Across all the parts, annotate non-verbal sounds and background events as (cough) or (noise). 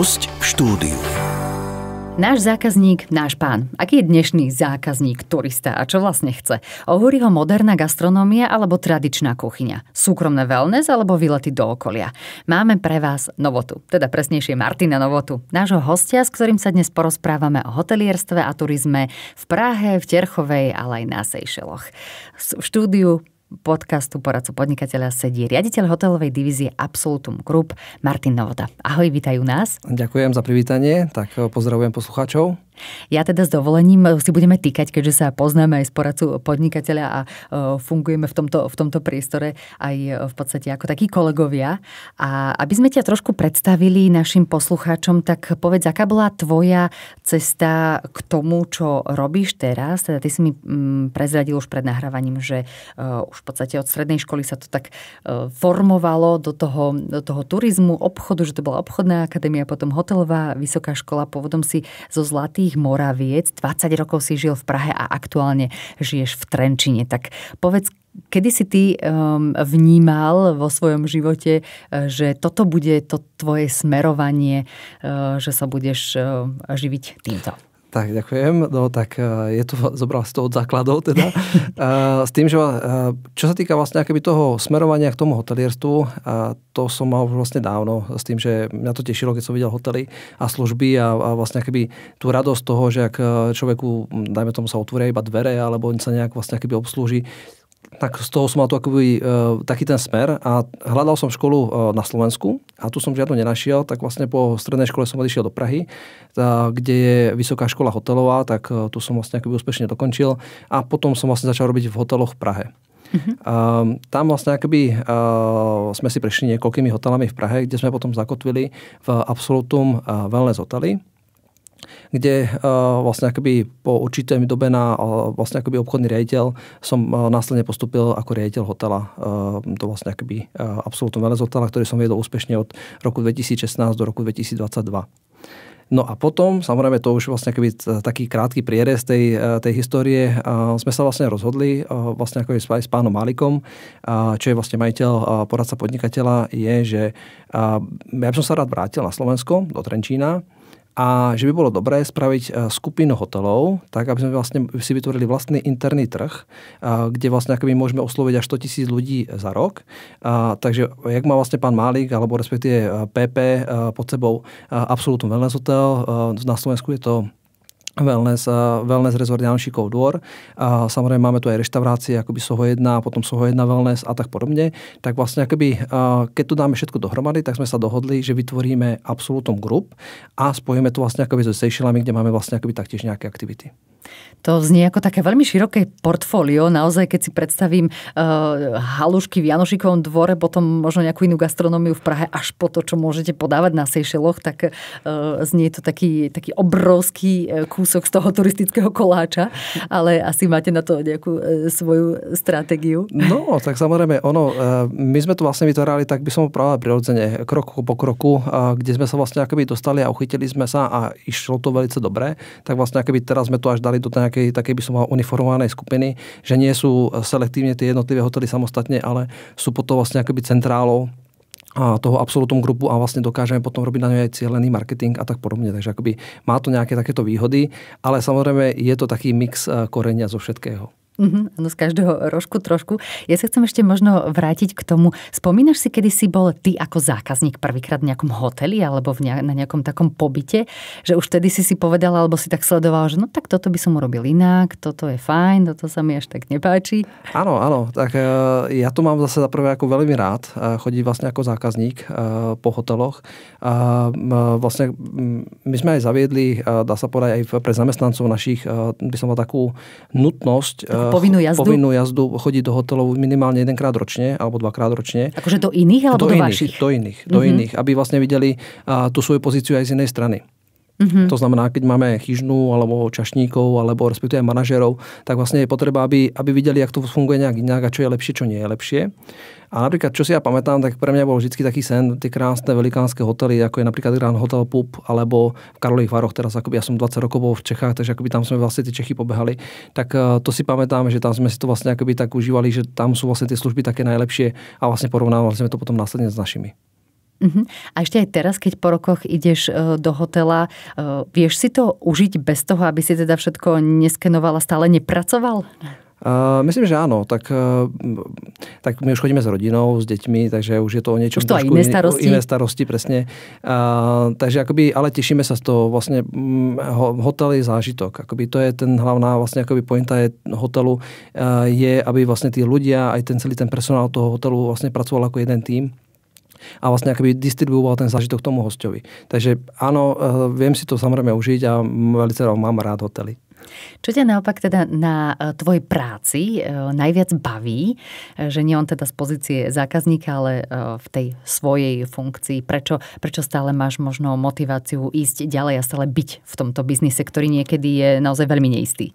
Host v štúdiu. Náš zákazník, náš pán. Aký je dnešný zákazník, turista a čo vlastne chce? Ohúri ho moderná gastronómia alebo tradičná kuchyňa? Súkromné wellness alebo výlety do okolia? Máme pre vás Novotu, teda presnejšie Martina Novotu, nášho hostia, s ktorým sa dnes porozprávame o hotelierstve a turizme v Prahe, v Terchovej, ale aj na Seychelloch. V štúdiu podcastu Poradcu podnikateľa sedí riaditeľ hotelovej divízie Absolutum Group Martin Novota. Ahoj, vítajú nás. Ďakujem za privítanie, tak pozdravujem poslucháčov. Ja teda s dovolením si budeme týkať, keďže sa poznáme aj z poradcu podnikateľa a fungujeme v tomto, v tomto priestore aj e, v podstate ako takí kolegovia. A aby sme ťa trošku predstavili našim poslucháčom, tak povedz, aká bola tvoja cesta k tomu, čo robíš teraz? Teda ty si mi mm, prezradil už pred nahrávaním, že už v podstate od strednej školy sa to tak formovalo do toho, do toho turizmu, obchodu, že to bola obchodná akadémia, potom hotelová vysoká škola. Pôvodom si zo Zlatých Čech Moraviec, 20 rokov si žil v Prahe a aktuálne žiješ v Trenčine. Tak povedz, kedy si ty um, vnímal vo svojom živote, uh, že toto bude to tvoje smerovanie, uh, že sa budeš uh, živiť týmto? Tak, ďakujem. No tak e, je to, (laughs) zobral si to od základov teda. (laughs) E, s tým, že e, čo sa týka vlastne akoby toho smerovania k tomu hotelierstvu, to som mal vlastne dávno s tým, že mňa to tešilo, keď som videl hotely a služby a, a vlastne akoby tú radosť toho, že ak človeku, dajme tomu sa otvoria iba dvere alebo on sa nejak vlastne akoby obslúži, tak z toho som mal tu akoby, uh, taký ten smer a hľadal som školu uh, na Slovensku a tu som žiadnu nenašiel, tak vlastne po strednej škole som odišiel do Prahy, tá, kde je vysoká škola hotelová, tak uh, tu som vlastne akoby úspešne dokončil a potom som vlastne začal robiť v hoteloch v Prahe. Uh-huh. Uh, tam vlastne akoby uh, sme si prešli niekoľkými hotelami v Prahe, kde sme potom zakotvili v Absolutum uh, Wellness hotely kde uh, vlastne akoby po určitej dobe na uh, vlastne akoby obchodný riaditeľ som uh, následne postupil ako riaditeľ hotela. To vlastne akoby absolútne veľa hotela, ktorý som viedol úspešne od roku 2016 do roku 2022. No a potom, samozrejme, to už vlastne keby taký krátky prierez tej, tej histórie, sme sa vlastne rozhodli, vlastne ako aj s pánom Malikom, čo je vlastne majiteľ poradca podnikateľa, je, že ja by som sa rád vrátil na Slovensko, do Trenčína, a že by bolo dobré spraviť e, skupinu hotelov, tak aby sme vlastne si vytvorili vlastný interný trh, e, kde vlastne akoby môžeme osloviť až 100 tisíc ľudí za rok. Takže jak má vlastne pán Málik, alebo respektíve PP e, pod sebou absolútnu wellness hotel, na Slovensku je to wellness, wellness resort Janšikov dvor. A samozrejme máme tu aj reštaurácie, akoby Soho 1 a potom Soho 1 wellness a tak podobne. Tak vlastne akoby, keď tu dáme všetko dohromady, tak sme sa dohodli, že vytvoríme Absolutum Group a spojíme to vlastne akoby so Seychellami, kde máme vlastne akoby taktiež nejaké aktivity. To znie ako také veľmi široké portfólio. Naozaj, keď si predstavím uh, halušky v Janošikovom dvore, potom možno nejakú inú gastronómiu v Prahe, až po to, čo môžete podávať na Seychelloch, tak uh, znie to taký, taký obrovský uh, kúsok z toho turistického koláča, ale asi máte na to nejakú uh, svoju stratégiu. No, tak samozrejme, ono, uh, my sme to vlastne vytvárali, tak by som práve prirodzene, krok po kroku, uh, kde sme sa vlastne akoby dostali a uchytili sme sa a išlo to veľmi dobre, tak vlastne akoby teraz sme to až dali do nejakej, takej by som mal uniformovanej skupiny, že nie sú selektívne tie jednotlivé hotely samostatne, ale sú potom vlastne akoby centrálou toho absolútum grupu a vlastne dokážeme potom robiť na ňu aj cieľený marketing a tak podobne. Takže akoby má to nejaké takéto výhody, ale samozrejme je to taký mix eh, korenia zo všetkého. Uh-huh, z každého rožku trošku. Ja sa chcem ešte možno vrátiť k tomu. Spomínaš si, kedy si bol ty ako zákazník prvýkrát v nejakom hoteli alebo v ne- na nejakom takom pobyte, že už vtedy si si povedal alebo si tak sledoval, že no tak toto by som urobil inak, toto je fajn, toto sa mi až tak nepáči. Áno, áno. Tak e, ja to mám zase zaprvé ako veľmi rád e, chodiť vlastne ako zákazník e, po hoteloch. Vlastne my sme aj zaviedli, dá sa povedať aj pre zamestnancov našich, by som mal takú nutnosť povinnú jazdu? Povinnú jazdu chodiť do hotelov minimálne jedenkrát ročne alebo dvakrát ročne. Akože do iných alebo do, do iných, vašich? Do iných, do mm-hmm. iných, aby vlastne videli tú svoju pozíciu aj z inej strany. Mm-hmm. To znamená, keď máme chyžnú alebo čašníkov alebo respektíve manažerov, tak vlastne je potreba, aby, aby videli, ako to funguje nejak inak a čo je lepšie, čo nie je lepšie. A napríklad, čo si ja pamätám, tak pre mňa bol vždy taký sen, tie krásne velikánske hotely, ako je napríklad Grand Hotel Pub, alebo v Karlových Varoch, teraz akoby ja som 20 rokov bol v Čechách, takže akoby tam sme vlastne tie Čechy pobehali, tak eh, to si pamätám, že tam sme si to vlastne akoby tak užívali, že tam sú vlastne tie služby také najlepšie a vlastne porovnávali sme to potom následne s našimi. Uh-huh. A ešte aj teraz, keď po rokoch ideš do hotela, vieš si to užiť bez toho, aby si teda všetko neskenoval a stále nepracoval? Uh, myslím, že áno. Tak, uh, tak my už chodíme s rodinou, s deťmi, takže už je to o niečom už to iné starosti. Iné starosti, presne. Uh, takže akoby, ale tešíme sa z toho. Vlastne um, hotel je zážitok. Akoby to je ten hlavná vlastne akoby pointa je hotelu uh, je, aby vlastne tí ľudia, aj ten celý ten personál toho hotelu vlastne pracoval ako jeden tým a vlastne akoby distribuoval ten zážitok tomu hostovi. Takže áno, viem si to samozrejme užiť a veľmi mám rád hotely. Čo ťa naopak teda na e, tvojej práci e, najviac baví, že nie on teda z pozície zákazníka, ale v tej svojej funkcii, prečo, prečo stále máš možno motiváciu ísť ďalej a stále byť v tomto biznise, ktorý niekedy je naozaj veľmi neistý?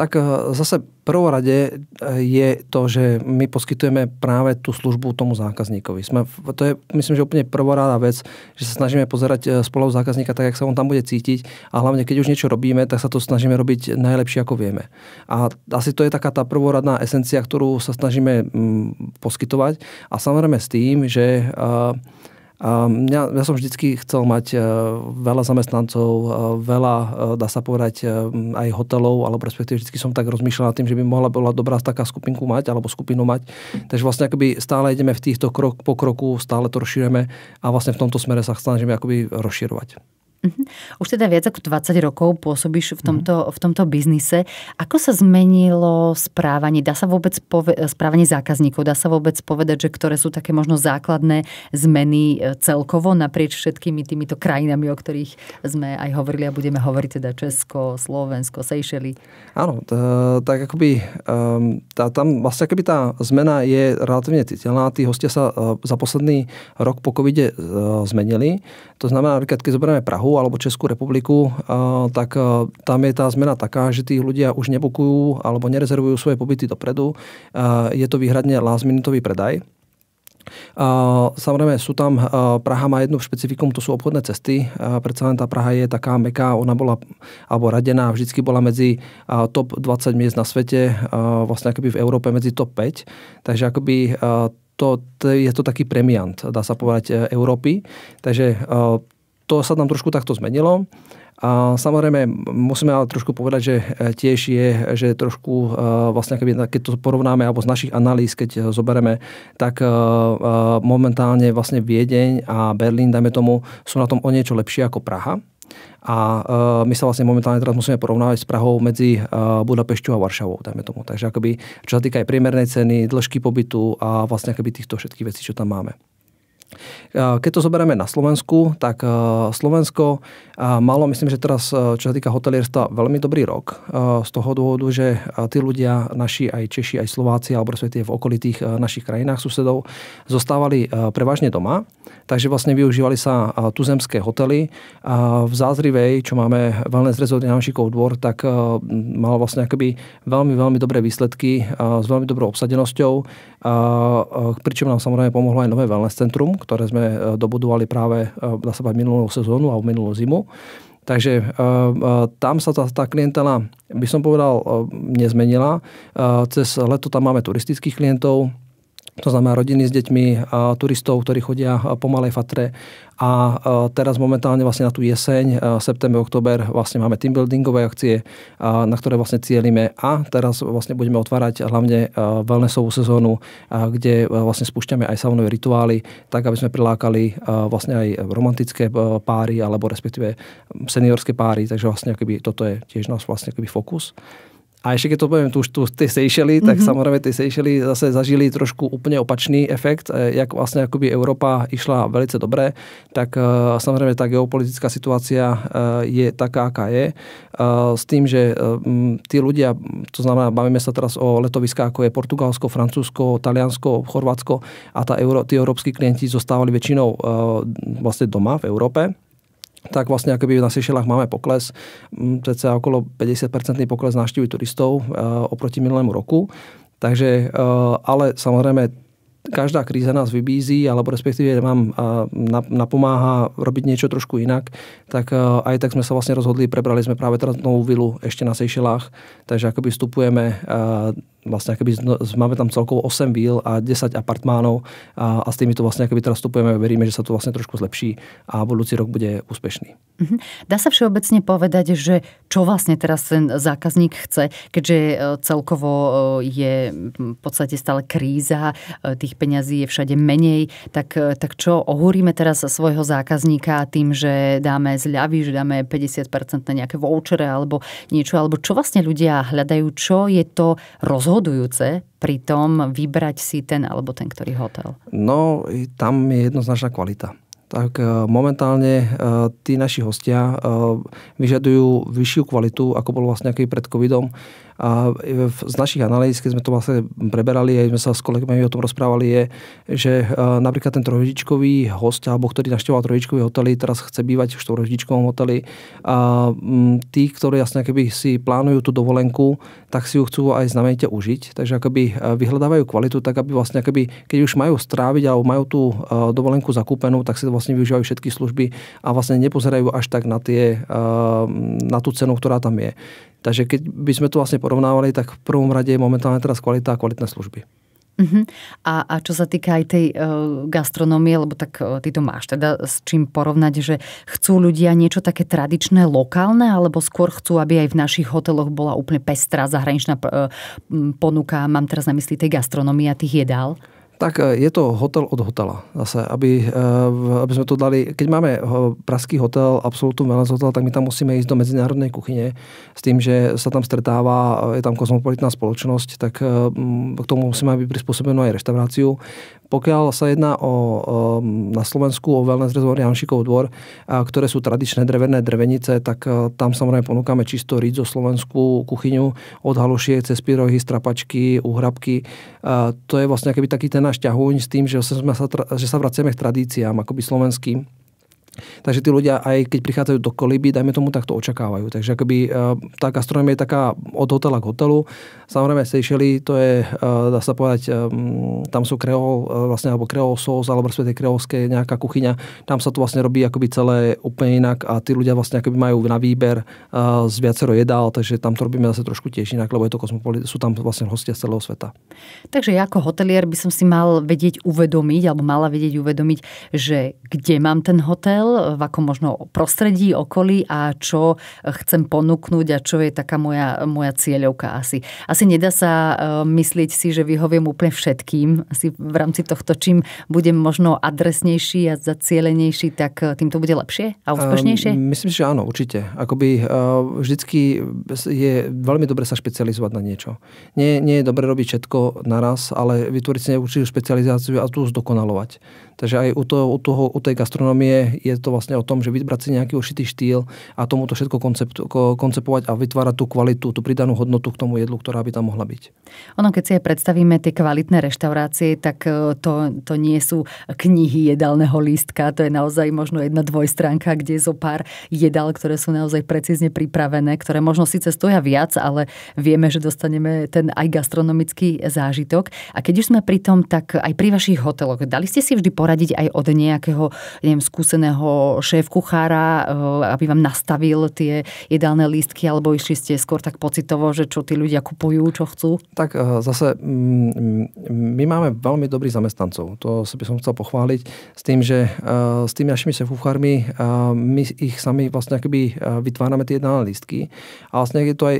Tak eh, zase prvorade eh, je to, že my poskytujeme práve tú službu tomu zákazníkovi. Sme, to je, myslím, že úplne prvoráda vec, že sa snažíme pozerať eh, spolu zákazníka tak, jak sa on tam bude cítiť a hlavne, keď už niečo robíme, tak sa to snažíme robiť najlepšie, ako vieme. A asi to je taká tá prvoradná esencia, ktorú sa snažíme mm, poskytovať a samozrejme s tým, že uh, ja, ja som vždycky chcel mať e, veľa zamestnancov, e, veľa, e, dá sa povedať, aj hotelov, alebo respektíve vždycky som tak rozmýšľal nad tým, že by mohla bola dobrá taká skupinku mať, alebo skupinu mať. Takže vlastne akoby stále ideme v týchto krok po kroku, stále to rozšírujeme a vlastne v tomto smere sa snažíme akoby rozširovať. Uh-huh. Už teda viac ako 20 rokov pôsobíš v tomto, uh-huh. v tomto biznise. Ako sa zmenilo správanie? Dá sa vôbec pove- správanie zákazníkov? Dá sa vôbec povedať, že ktoré sú také možno základné zmeny e, celkovo naprieč všetkými týmito krajinami, o ktorých sme aj hovorili a budeme hovoriť teda Česko, Slovensko, Seychely? Áno, t- tak akoby um, tá, tam vlastne akoby tá zmena je relatívne citeľná. Tí hostia sa uh, za posledný rok po covide uh, zmenili. To znamená, napríklad, keď zoberieme Prahu, alebo Českú republiku, tak tam je tá zmena taká, že tí ľudia už nebukujú alebo nerezervujú svoje pobyty dopredu. Je to výhradne last minutový predaj. Samozrejme sú tam, Praha má jednu špecifikum, to sú obchodné cesty. Predsa len tá Praha je taká meká, ona bola, alebo radená, vždycky bola medzi top 20 miest na svete, vlastne akoby v Európe medzi top 5. Takže akoby to, je to taký premiant, dá sa povedať, e, Európy. Takže to sa tam trošku takto zmenilo. A samozrejme, musíme ale trošku povedať, že e, tiež je, že trošku e, vlastne, keď to porovnáme, alebo z našich analýz, keď zoberieme, tak e, momentálne vlastne Viedeň a Berlín, dajme tomu, sú na tom o niečo lepšie ako Praha. A my sa vlastne momentálne teraz musíme porovnávať s Prahou medzi Budapešťou a Varšavou, dajme tomu. Takže akoby, čo sa týka aj priemernej ceny, dĺžky pobytu a vlastne akoby týchto všetkých vecí, čo tam máme. Keď to zoberieme na Slovensku, tak Slovensko malo, myslím, že teraz, čo sa týka hotelierstva, veľmi dobrý rok. Z toho dôvodu, že tí ľudia, naši aj Češi, aj Slováci, alebo respektíve v okolitých našich krajinách susedov, zostávali prevažne doma. Takže vlastne využívali sa tuzemské hotely. V Zázrivej, čo máme wellness resort Janšikov dvor, tak mal vlastne akoby veľmi, veľmi dobré výsledky s veľmi dobrou obsadenosťou. Pričom nám samozrejme pomohlo aj nové wellness centrum, ktoré sme e, dobudovali práve, dá sa minulú sezónu alebo minulú zimu. Takže uh, tam sa tá, tá klientela, by som povedal, nezmenila. Cez leto tam máme turistických klientov, to znamená rodiny s deťmi, turistov, ktorí chodia po malej fatre. A teraz momentálne vlastne na tú jeseň, september, október, vlastne máme team buildingové akcie, na ktoré vlastne cieľime. A teraz vlastne budeme otvárať hlavne wellnessovú sezónu, kde vlastne spúšťame aj saunové rituály, tak aby sme prilákali vlastne aj romantické páry, alebo respektíve seniorské páry. Takže vlastne akoby, toto je tiež náš vlastne akoby fokus. A ešte keď to poviem tu, tu tie Seychely, tak mm-hmm. samozrejme tie Seychely zase zažili trošku úplne opačný efekt. E, jak vlastne akoby Európa išla veľmi dobre, tak uh, samozrejme tá geopolitická situácia uh, je taká, aká je. S tým, že tí ľudia, to znamená, bavíme sa teraz o letoviskách ako je Portugalsko, Francúzsko, Taliansko, Chorvátsko a tá tí európsky klienti zostávali väčšinou vlastne doma v Európe tak vlastne akoby na Seychellách máme pokles, cca okolo 50% pokles návštevy turistov e, oproti minulému roku. Takže, e, ale samozrejme, každá kríza nás vybízí, alebo respektíve nám e, napomáha robiť niečo trošku inak, tak aj tak sme sa vlastne rozhodli, prebrali sme práve teraz novú vilu ešte na Seychellách, takže akoby vstupujeme vlastne akoby, máme tam celkovo 8 víl a 10 apartmánov a, a s týmito vlastne akoby teraz vstupujeme a veríme, že sa to vlastne trošku zlepší a budúci rok bude úspešný. Mhm. Dá sa všeobecne povedať, že čo vlastne teraz ten zákazník chce, keďže e, celkovo e, je v podstate stále kríza, e, tých peňazí je všade menej, tak, tak čo ohúrime teraz svojho zákazníka tým, že dáme zľavy, že dáme 50% na nejaké vouchere alebo niečo, alebo čo vlastne ľudia hľadajú, čo je to rozhodujúce pri tom vybrať si ten alebo ten ktorý hotel? No, tam je jednoznačná kvalita tak e, momentálne e, tí naši hostia e, vyžadujú vyššiu kvalitu, ako bolo vlastne pred covidom. A z našich analýz, keď sme to vlastne preberali, aj sme sa s kolegami o tom rozprávali, je, že napríklad ten trojhodičkový host, alebo ktorý naštevoval trojhodičkový hotely, teraz chce bývať v štvorhodičkovom hoteli. A tí, ktorí jasne keby si plánujú tú dovolenku, tak si ju chcú aj znamenite užiť. Takže akoby vyhľadávajú kvalitu, tak aby vlastne akoby, keď už majú stráviť alebo majú tú dovolenku zakúpenú, tak si vlastne využívajú všetky služby a vlastne nepozerajú až tak na, tie, na tú cenu, ktorá tam je. Takže keď by sme to vlastne porovnávali, tak v prvom rade je momentálne teraz kvalita a kvalitné služby. Uh-huh. A, a čo sa týka aj tej uh, gastronómie, lebo tak uh, ty to máš teda s čím porovnať, že chcú ľudia niečo také tradičné, lokálne, alebo skôr chcú, aby aj v našich hoteloch bola úplne pestrá zahraničná uh, ponuka, mám teraz na mysli tej gastronómie a tých jedál? Tak e, je to hotel od hotela. Zase, aby, e, aby sme to dali, keď máme e, praský hotel, absolútnu wellness hotel, tak my tam musíme ísť do medzinárodnej kuchyne s tým, že sa tam stretáva, je tam kozmopolitná spoločnosť, tak k tomu musíme byť prispôsobenú aj reštauráciu. Pokiaľ sa jedná o, na Slovensku o wellness resort Janšikov dvor, ktoré sú tradičné drevené drevenice, tak tam samozrejme ponúkame čisto rídzo slovenskú kuchyňu od halušiek cez pyrohy, strapačky, uhrabky. To je vlastne akýby taký ten náš ťahuň s tým, že sa, že sa vraciame k tradíciám akoby slovenským Takže tí ľudia, aj keď prichádzajú do koliby, dajme tomu, tak to očakávajú. Takže akoby e, tá gastronomia je taká od hotela k hotelu. Samozrejme, Seychelles, to je, e, dá sa povedať, e, tam sú kreol, vlastne, alebo kreol sós, alebo respektíve kreolské nejaká kuchyňa. Tam sa to vlastne robí akoby celé úplne inak a tí ľudia vlastne akoby majú na výber z viacero jedál, takže tam to robíme zase trošku tiež inak, lebo je to kosmopolit, sú tam vlastne hostia z celého sveta. Takže ja ako hotelier by som si mal vedieť uvedomiť, alebo mala vedieť uvedomiť, že kde mám ten hotel, hotel, v akom možno prostredí, okolí a čo chcem ponúknuť a čo je taká moja, moja cieľovka asi. Asi nedá sa e, myslieť si, že vyhoviem úplne všetkým. Asi v rámci tohto, čím budem možno adresnejší a zacielenejší, tak e, tým to bude lepšie a úspešnejšie? Um, myslím, že áno, určite. Akoby uh, vždycky je veľmi dobre sa špecializovať na niečo. Nie, nie je dobre robiť všetko naraz, ale vytvoriť si určitú špecializáciu a tu zdokonalovať. Takže aj u, toho, u, toho, u tej gastronomie je to vlastne o tom, že vybrať si nejaký určitý štýl a tomuto všetko koncept, koncepovať a vytvárať tú kvalitu, tú pridanú hodnotu k tomu jedlu, ktorá by tam mohla byť. Ono, keď si aj predstavíme tie kvalitné reštaurácie, tak e, to, to nie sú knihy jedálneho lístka, to je naozaj možno jedna dvojstránka, kde je zo pár jedál, ktoré sú naozaj precízne pripravené, ktoré možno síce stoja viac, ale vieme, že dostaneme ten aj gastronomický zážitok. A keď už sme pri tom, tak aj pri vašich hoteloch, dali ste si vždy poradiť poradiť aj od nejakého neviem, skúseného šéf-kuchára, eh, aby vám nastavil tie jedálne lístky, alebo išli ste skôr tak pocitovo, že čo tí ľudia kupujú, čo chcú? Tak eh, zase mm, my máme veľmi dobrých zamestnancov. To si by som chcel pochváliť s tým, že eh, s tými našimi šéf-kuchármi my ich sami vlastne akoby vytvárame tie jedálne lístky. A vlastne je to aj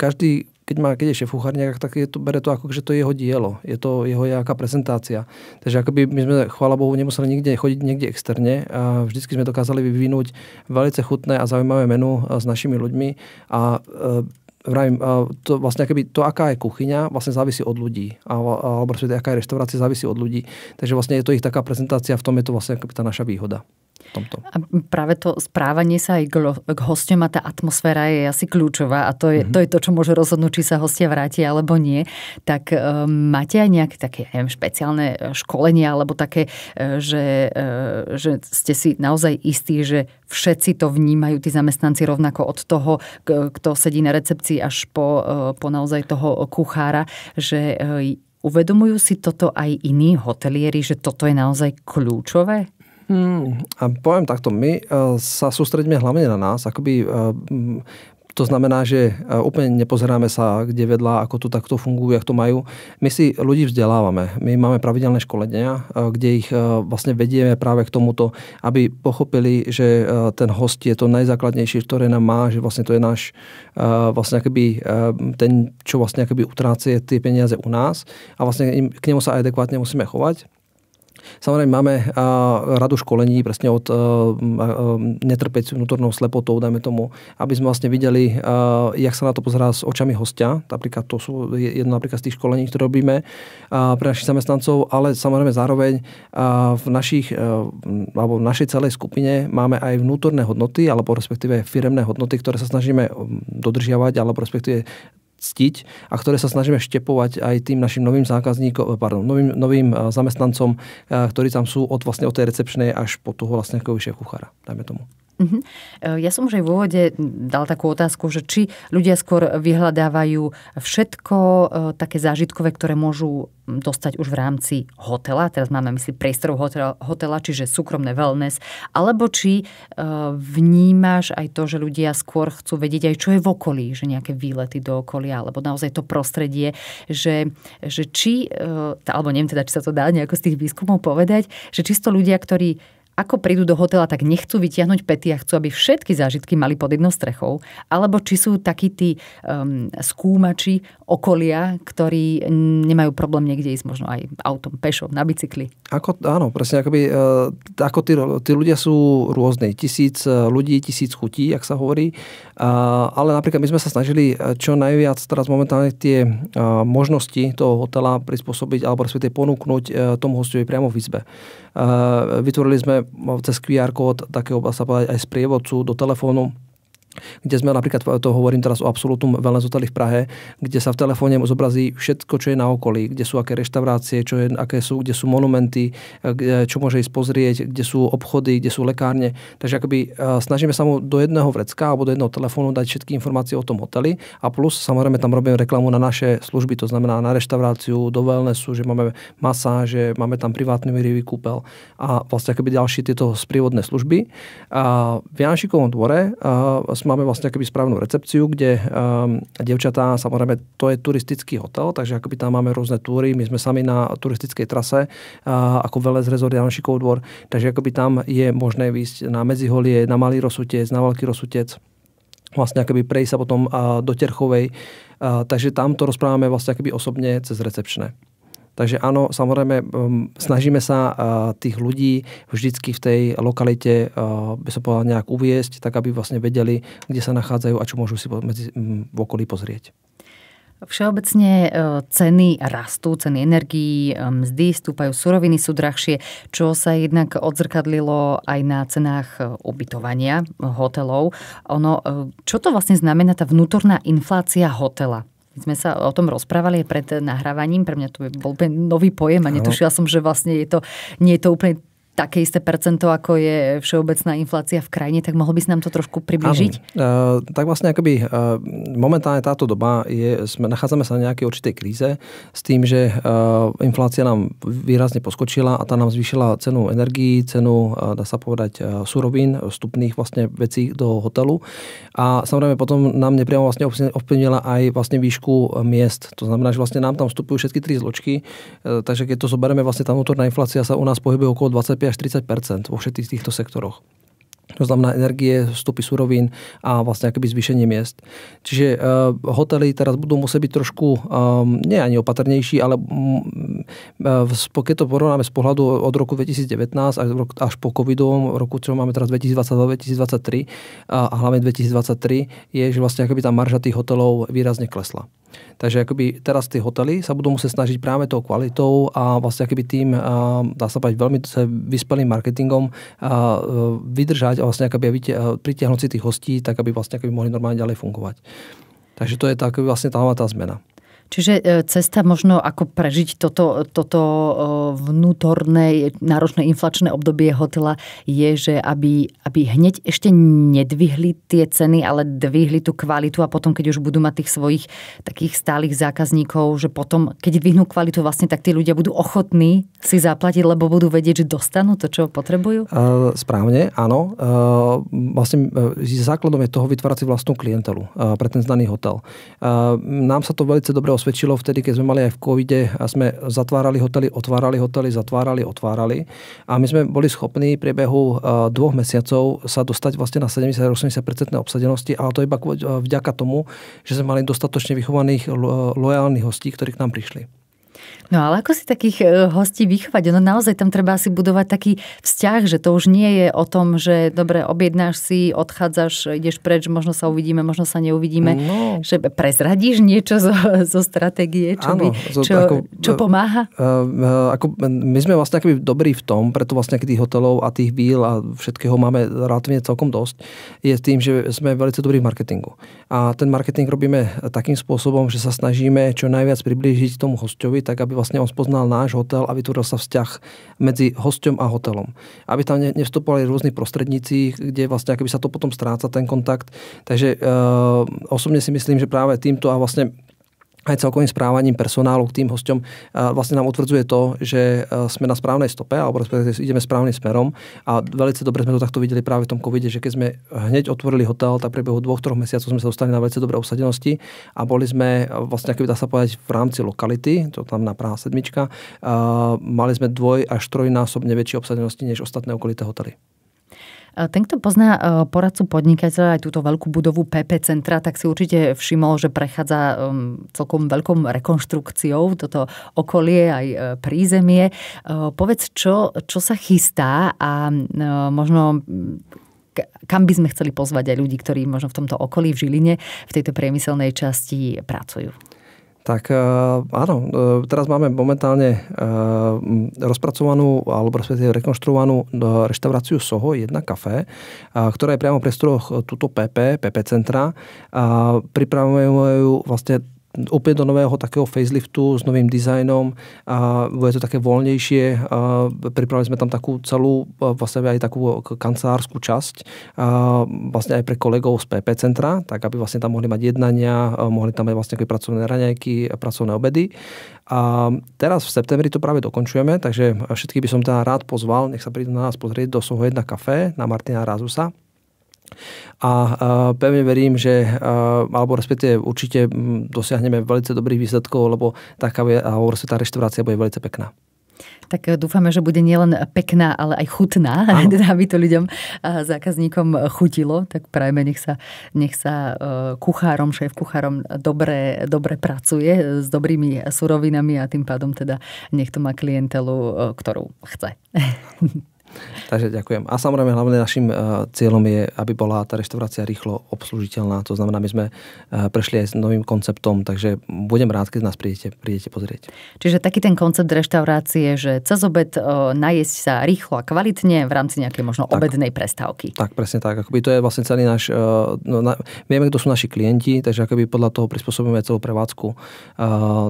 každý keď, má, keď je šéf tak je to, bere to ako, že to je jeho dielo, je to jeho nejaká prezentácia. Takže akoby my sme, chvála Bohu, nemuseli nikde chodiť niekde externe a vždycky sme dokázali vyvinúť veľmi chutné a zaujímavé menu s našimi ľuďmi a e, vravím, to vlastne akoby, to, aká je kuchyňa, vlastne závisí od ľudí. Alebo aká je reštaurácia, závisí od ľudí. Takže vlastne je to ich taká prezentácia, v tom je to vlastne tá naša výhoda tomto. A práve to správanie sa aj k hostom a tá atmosféra je asi kľúčová a to je, mm-hmm. to, je to, čo môže rozhodnúť, či sa hostia vrátia alebo nie. Tak um, máte aj nejaké také neviem, špeciálne e, školenia alebo také, e, že, uh, že ste si naozaj istí, že všetci to vnímajú, tí zamestnanci rovnako od toho, kto sedí na recepcii až po, uh, po naozaj toho kuchára, že uh, Uvedomujú si toto aj iní hotelieri, že toto je naozaj kľúčové? Hmm, a poviem takto, my uh, sa sústredíme hlavne na nás, akoby uh, to znamená, že úplne nepozeráme sa, kde vedľa, ako to takto fungujú, ako to majú. My si ľudí vzdelávame. My máme pravidelné školenia, kde ich vlastne vedieme práve k tomuto, aby pochopili, že ten host je to najzákladnejšie, ktoré nám má, že vlastne to je náš vlastne akoby ten, čo vlastne akoby utrácie tie peniaze u nás a vlastne k nemu sa adekvátne musíme chovať. Samozrejme máme radu školení presne od netrpeť vnútornou slepotou, dajme tomu, aby sme vlastne videli, jak sa na to pozerá s očami hostia. Napríklad to sú jedno napríklad z tých školení, ktoré robíme pre našich zamestnancov, ale samozrejme zároveň v, našich, alebo v našej celej skupine máme aj vnútorné hodnoty, alebo respektíve firemné hodnoty, ktoré sa snažíme dodržiavať, alebo respektíve ctiť a ktoré sa snažíme štepovať aj tým našim novým zákazníkom, pardon, novým, novým eh, zamestnancom, eh, ktorí tam sú od, vlastne od tej recepčnej až po toho vlastne kuchára, dajme tomu. Uh-huh. Ja som už aj v úvode dal takú otázku, že či ľudia skôr vyhľadávajú všetko e, také zážitkové, ktoré môžu dostať už v rámci hotela, teraz máme mysli priestorov hotela, hotela, čiže súkromné wellness, alebo či e, vnímaš aj to, že ľudia skôr chcú vedieť aj čo je v okolí, že nejaké výlety do okolia, alebo naozaj to prostredie, že, že či, alebo neviem teda, či sa to dá nejako z tých výskumov povedať, že čisto ľudia, ktorí ako prídu do hotela, tak nechcú vytiahnuť pety a chcú, aby všetky zážitky mali pod jednou strechou, alebo či sú takí tí um, skúmači okolia, ktorí nemajú problém niekde ísť možno aj autom, pešo, na bicykli. Ako, áno, presne, akoby, uh, ako tí, tí ľudia sú rôzne. Tisíc e, ľudí, tisíc chutí, ak sa hovorí. Uh, ale napríklad my sme sa snažili e, čo najviac teraz momentálne tie uh, možnosti toho hotela prispôsobiť alebo respektíve ponúknuť uh, tomu hostovi priamo v izbe. Uh, vytvorili sme cez QR kód takého, sa povedať, aj sprievodcu do telefónu, kde sme napríklad, to hovorím teraz o absolútnom wellness hoteli v Prahe, kde sa v telefóne zobrazí všetko, čo je na okolí, kde sú aké reštaurácie, čo je, aké sú, kde sú monumenty, čo môže ísť pozrieť, kde sú obchody, kde sú lekárne. Takže akoby e, snažíme sa mu do jedného vrecka alebo do jedného telefónu dať všetky informácie o tom hoteli a plus samozrejme tam robíme reklamu na naše služby, to znamená na reštauráciu, do wellnessu, že máme masáže, máme tam privátny mirivý kúpel a vlastne akoby ďalšie tieto sprievodné služby. A v Janšikovom dvore máme vlastne akoby správnu recepciu, kde um, devčatá, samozrejme, to je turistický hotel, takže akoby tam máme rôzne túry, my sme sami na turistickej trase, uh, ako Velez Resort Janošikov dvor, takže akoby tam je možné výjsť na Medziholie, na Malý Rosutec, na Veľký Rosutec, vlastne akoby prejsť sa potom uh, do Terchovej, uh, takže tam to rozprávame vlastne akoby osobne cez recepčné. Takže áno, samozrejme, snažíme sa tých ľudí vždycky v tej lokalite, by som povedal, nejak uviesť, tak aby vlastne vedeli, kde sa nachádzajú a čo môžu si medzi, v okolí pozrieť. Všeobecne uh, ceny rastú, ceny energií, um, mzdy stúpajú, suroviny sú drahšie, čo sa jednak odzrkadlilo aj na cenách ubytovania hotelov. Ono, čo to vlastne znamená tá vnútorná inflácia hotela? Sme sa o tom rozprávali pred nahrávaním, pre mňa to bol nový pojem a netušila som, že vlastne je to, nie je to úplne také isté percento, ako je všeobecná inflácia v krajine, tak mohol by si nám to trošku približiť? Uh, tak vlastne akoby uh, momentálne táto doba je, sme, nachádzame sa na nejakej určitej kríze s tým, že uh, inflácia nám výrazne poskočila a tá nám zvýšila cenu energií, cenu, uh, dá sa povedať, uh, surovín, vstupných vlastne vecí do hotelu a samozrejme potom nám nepriamo vlastne ovplyvnila aj vlastne výšku miest. To znamená, že vlastne nám tam vstupujú všetky tri zločky, uh, takže keď to zoberieme, vlastne tá vnútorná inflácia sa u nás pohybuje okolo 25 až 30 vo všetkých týchto sektoroch. To znamená energie, vstupy surovín a vlastne akoby zvýšenie miest. Čiže uh, hotely teraz budú musieť byť trošku, um, nie ani opatrnejší, ale um, keď to porovnáme z pohľadu od roku 2019 až, až po covidovom roku, čo máme teraz 2022-2023 a, a hlavne 2023, je, že vlastne akoby tá marža tých hotelov výrazne klesla. Takže akoby teraz tie hotely sa budú musieť snažiť práve tou kvalitou a vlastne akoby tým, dá sa povedať, veľmi vyspelým marketingom vydržať a vlastne akoby pritiahnuť si tých hostí, tak aby vlastne akoby mohli normálne ďalej fungovať. Takže to je tak vlastne tá, tá zmena. Čiže e, cesta možno ako prežiť toto, toto e, vnútorné, náročné inflačné obdobie hotela je, že aby, aby hneď ešte nedvihli tie ceny, ale dvihli tú kvalitu a potom, keď už budú mať tých svojich takých stálych zákazníkov, že potom, keď dvihnú kvalitu, vlastne tak tí ľudia budú ochotní si zaplatiť, lebo budú vedieť, že dostanú to, čo potrebujú? Správne, áno. Vlastne základom je toho vytvárať si vlastnú klientelu pre ten znaný hotel. Nám sa to veľmi dobre osvedčilo vtedy, keď sme mali aj v covide a sme zatvárali hotely, otvárali hotely, zatvárali, otvárali. A my sme boli schopní v priebehu e, dvoch mesiacov sa dostať vlastne na 70-80% obsadenosti, ale to iba vďaka tomu, že sme mali dostatočne vychovaných lojálnych hostí, ktorí k nám prišli. No ale ako si takých e, hostí vychovať? No naozaj tam treba si budovať taký vzťah, že to už nie je o tom, že dobre, objednáš si, odchádzaš, ideš preč, možno sa uvidíme, možno sa neuvidíme. No. Že prezradíš niečo zo, zo stratégie, čo, Áno, by, čo, ako, čo pomáha? Uh, ako, my sme vlastne akoby dobrí v tom, preto vlastne tých hotelov a tých víl a všetkého máme relatívne celkom dosť, je tým, že sme veľmi dobrí v marketingu. A ten marketing robíme takým spôsobom, že sa snažíme čo najviac priblížiť tomu hostovi, tak aby vlastne on spoznal náš hotel a vytvoril sa vzťah medzi hosťom a hotelom. Aby tam nevstupovali rôzni prostredníci, kde vlastne akoby sa to potom stráca ten kontakt. Takže e, osobne si myslím, že práve týmto a vlastne aj celkovým správaním personálu k tým hosťom vlastne nám utvrdzuje to, že sme na správnej stope, alebo ideme správnym smerom a veľmi dobre sme to takto videli práve v tom covide, že keď sme hneď otvorili hotel, tak priebehu dvoch, troch mesiacov sme sa dostali na veľmi dobré usadenosti a boli sme vlastne, ako dá sa povedať, v rámci lokality, to tam na Praha sedmička, mali sme dvoj až trojnásobne väčšie obsadenosti než ostatné okolité hotely. Ten, kto pozná e, poradcu podnikateľa aj túto veľkú budovu PP centra, tak si určite všimol, že prechádza celkom veľkou rekonštrukciou toto okolie aj e, prízemie. E, povedz, čo, čo sa chystá a možno kam by sme chceli pozvať aj ľudí, ktorí možno v tomto okolí v Žiline v tejto priemyselnej časti pracujú? Tak eh, áno, eh, teraz máme momentálne eh, rozpracovanú alebo respektíve rekonštruovanú reštauráciu Soho, jedna kafé, ktorá je priamo v priestoroch túto PP, PP centra. Pripravujeme ju vlastne úplne do nového takého faceliftu s novým dizajnom a bude to také voľnejšie. Pripravili sme tam takú celú, vlastne aj takú kancelárskú časť, vlastne aj pre kolegov z PP centra, tak aby vlastne tam mohli mať jednania, mohli tam mať vlastne pracovné raňajky, pracovné obedy. A teraz v septembri to práve dokončujeme, takže všetkých by som teda rád pozval, nech sa prídu na nás pozrieť do Soho 1 Café na Martina Razusa a pevne verím, že, alebo respektíve určite dosiahneme veľmi dobrých výsledkov, lebo taká, alebo tá reštaurácia bude veľmi pekná. Tak dúfame, že bude nielen pekná, ale aj chutná, (laughs) teda aby to ľuďom, zákazníkom chutilo, tak prajme, nech sa, nech sa kuchárom, šéf kuchárom dobre, dobre pracuje s dobrými surovinami a tým pádom teda nech to má klientelu, ktorú chce. (laughs) Takže ďakujem. A samozrejme hlavne našim eh, cieľom je, aby bola tá reštaurácia rýchlo obslužiteľná. To znamená, my sme eh, prešli aj s novým konceptom, takže budem rád, keď nás prídete, prídete pozrieť. Čiže taký ten koncept reštaurácie, že cez obed eh, najesť sa rýchlo a kvalitne v rámci nejakej možno tak, obednej prestávky. Tak, presne tak. Akoby to je vlastne celý náš... No, na, vieme, kto sú naši klienti, takže akoby podľa toho prispôsobíme celú prevádzku,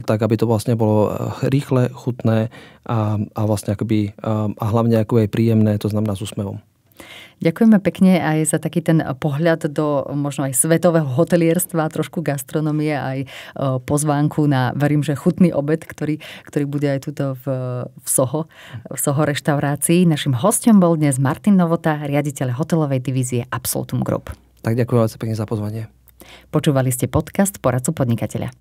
tak aby to vlastne bolo rýchle, chutné a, a vlastne akoby, a hlavne ako aj príjemné, to znamená s úsmevom. Ďakujeme pekne aj za taký ten pohľad do možno aj svetového hotelierstva, trošku gastronomie, aj e, pozvánku na, verím, že chutný obed, ktorý, ktorý bude aj tuto v, v Soho, v Soho reštaurácii. Našim hostom bol dnes Martin Novota, riaditeľ hotelovej divízie Absolutum Group. Tak ďakujem veľmi pekne za pozvanie. Počúvali ste podcast Poradcu podnikateľa.